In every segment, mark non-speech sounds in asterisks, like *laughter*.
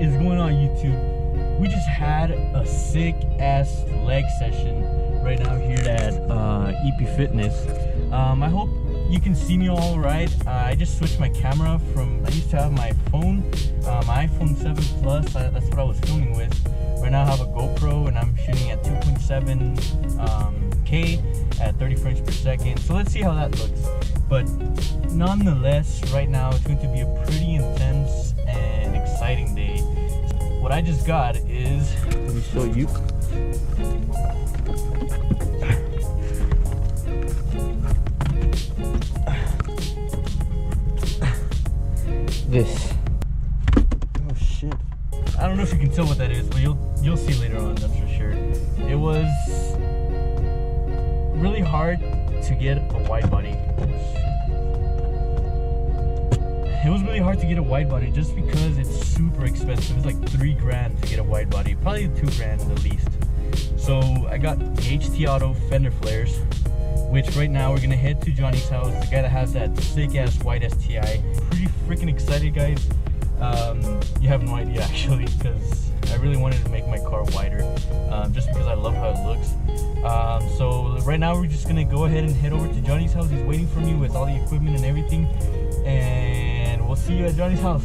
is going on YouTube? We just had a sick ass leg session right now here at uh, EP Fitness. Um, I hope you can see me all right. Uh, I just switched my camera from, I used to have my phone, uh, my iPhone 7 Plus, uh, that's what I was filming with. Right now I have a GoPro and I'm shooting at 2.7 um, K at 30 frames per second. So let's see how that looks. But nonetheless, right now it's going to be a pretty intense. What I just got is, let me show you. This. Oh shit. I don't know if you can tell what that is, but you'll you'll see later on, that's for sure. It was really hard to get a wide body. It was really hard to get a wide body just because it's super expensive. It's like three grand to get a wide body, probably two grand at least. So I got HT Auto fender flares, which right now we're gonna head to Johnny's house, the guy that has that sick ass white STI. Pretty freaking excited, guys. Um, you have no idea *laughs* actually, because I really wanted to make my car wider, um, just because I love how it looks. Um, so right now we're just gonna go ahead and head over to Johnny's house. He's waiting for me with all the equipment and everything, and see you at Johnny's house.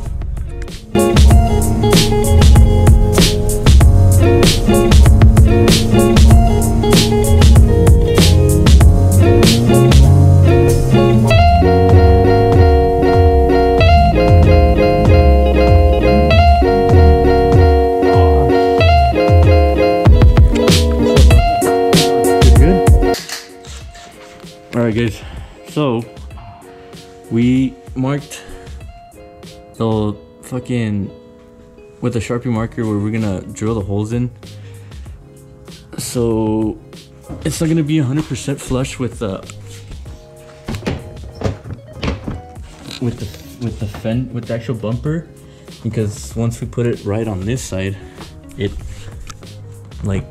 good? Alright guys, so we marked the fucking with a sharpie marker where we're gonna drill the holes in. So it's not gonna be 100% flush with the with the with the fend with the actual bumper because once we put it right on this side, it like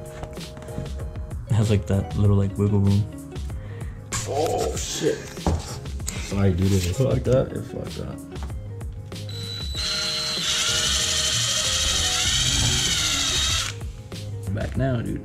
has like that little like wiggle room. Oh shit. Sorry, dude. If it fucked up, it fucked up. Now, dude.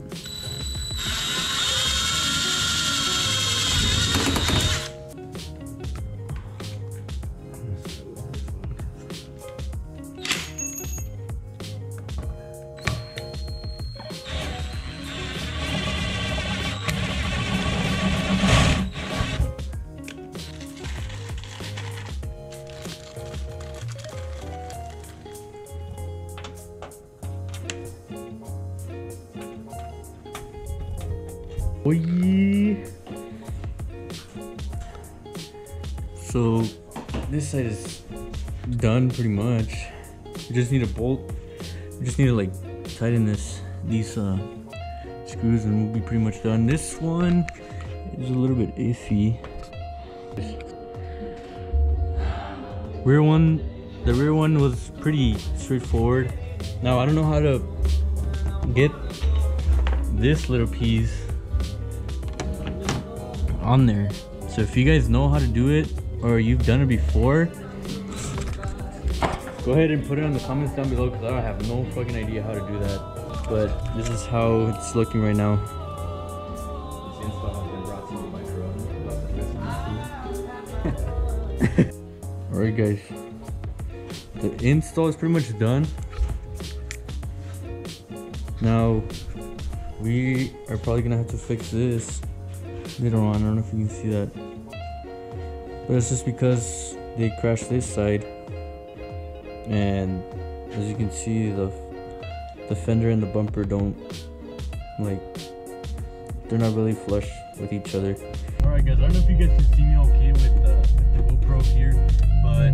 Boy. So this side is done pretty much. We just need a bolt. We just need to like tighten this these uh screws and we'll be pretty much done. This one is a little bit iffy. Rear one the rear one was pretty straightforward. Now I don't know how to get this little piece on there. So if you guys know how to do it or you've done it before, go ahead and put it in the comments down below because I have no fucking idea how to do that. But this is how it's looking right now. *laughs* Alright guys. The install is pretty much done. Now we are probably gonna have to fix this later on. I don't know if you can see that. But it's just because they crashed this side. And as you can see the the fender and the bumper don't like they're not really flush with each other. Alright guys, I don't know if you guys can see me okay with the, with the GoPro here, but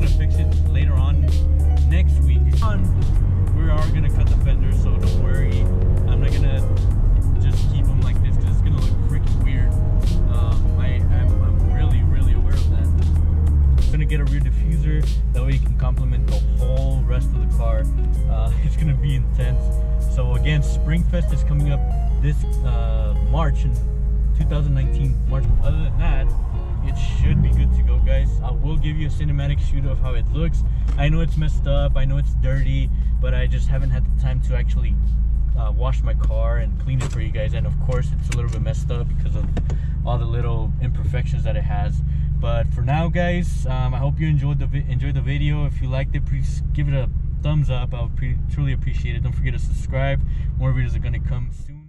gonna fix it later on next week. We are gonna cut the fenders, so don't worry. I'm not gonna just keep them like this because it's gonna look freaking weird. Um, I, am I'm really, really aware of that. I'm gonna get a rear diffuser. That way you can complement the whole rest of the car. Uh, *laughs* it's gonna be intense. So again, Springfest is coming up this uh, March in 2019. March. Other than give you a cinematic shoot of how it looks. I know it's messed up. I know it's dirty, but I just haven't had the time to actually uh, wash my car and clean it for you guys. And of course, it's a little bit messed up because of all the little imperfections that it has. But for now, guys, um, I hope you enjoyed the enjoyed the video. If you liked it, please give it a thumbs up. I would truly appreciate it. Don't forget to subscribe. More videos are gonna come soon.